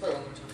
会有那么长。